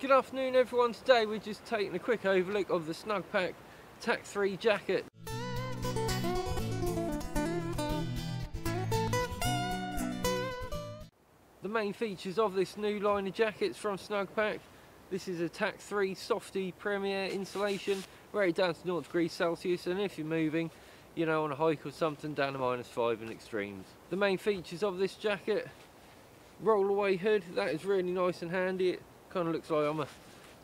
Good afternoon everyone, today we're just taking a quick overlook of the Snugpak TAC 3 jacket. The main features of this new line of jackets from Snugpak, this is a TAC 3 Softie Premier insulation, rated down to 0 degrees Celsius and if you're moving, you know on a hike or something down to minus 5 in extremes. The main features of this jacket, roll away hood, that is really nice and handy. It kind of looks like I'm a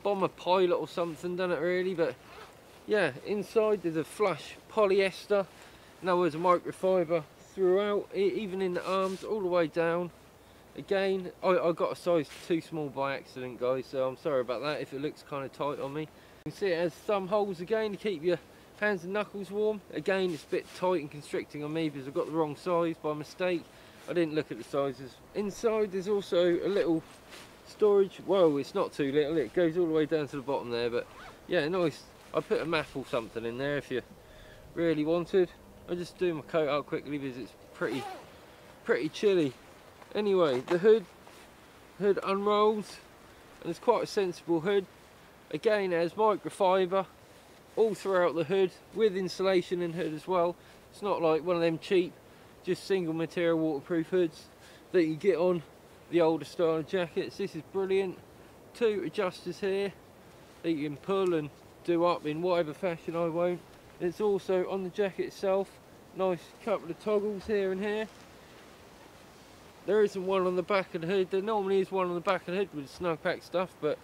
bomber pilot or something, doesn't it really? But yeah, inside there's a flush polyester. Now there's a microfiber throughout, even in the arms, all the way down. Again, I, I got a size too small by accident, guys, so I'm sorry about that if it looks kind of tight on me. You can see it has thumb holes again to keep your hands and knuckles warm. Again, it's a bit tight and constricting on me because I've got the wrong size by mistake. I didn't look at the sizes. Inside there's also a little storage well it's not too little it goes all the way down to the bottom there but yeah nice. I put a map or something in there if you really wanted. I just do my coat out quickly because it's pretty pretty chilly. Anyway the hood hood unrolls and it's quite a sensible hood. Again it has microfiber all throughout the hood with insulation in hood as well. It's not like one of them cheap just single material waterproof hoods that you get on the older style jackets. This is brilliant. Two adjusters here that you can pull and do up in whatever fashion I won't. It's also on the jacket itself. Nice couple of toggles here and here. There isn't one on the back of the hood. There normally is one on the back of the hood with Snugpak stuff, but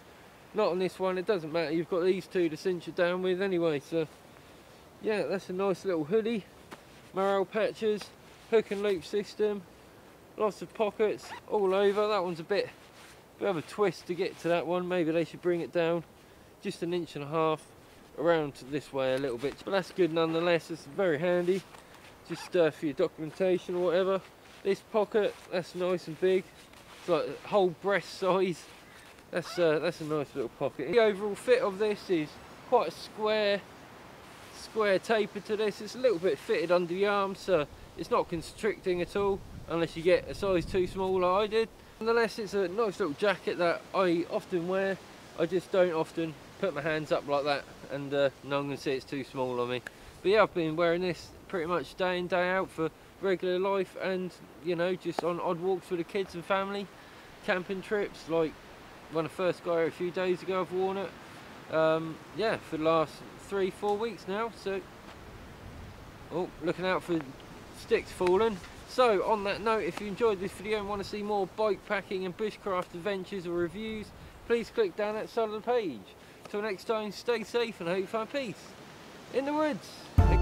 not on this one. It doesn't matter. You've got these two to cinch it down with anyway. So yeah, that's a nice little hoodie. Morale patches, hook and loop system, lots of pockets all over. That one's a bit bit of a twist to get to that one. Maybe they should bring it down just an inch and a half around this way a little bit. But that's good nonetheless. It's very handy. Just uh, for your documentation or whatever. This pocket that's nice and big. It's like whole breast size. That's uh, that's a nice little pocket. The overall fit of this is quite a square square taper to this. It's a little bit fitted under the arm so it's not constricting at all unless you get a size too small like I did. Nonetheless, it's a nice little jacket that I often wear. I just don't often put my hands up like that and uh, no one can see it's too small on me. But yeah, I've been wearing this pretty much day in, day out for regular life and, you know, just on odd walks with the kids and family, camping trips, like when I first got here a few days ago, I've worn it. Um, yeah, for the last three, four weeks now, so... Oh, looking out for sticks falling. So on that note, if you enjoyed this video and want to see more bike packing and bushcraft adventures or reviews, please click down that side of the page. Till next time, stay safe and hope find peace in the woods.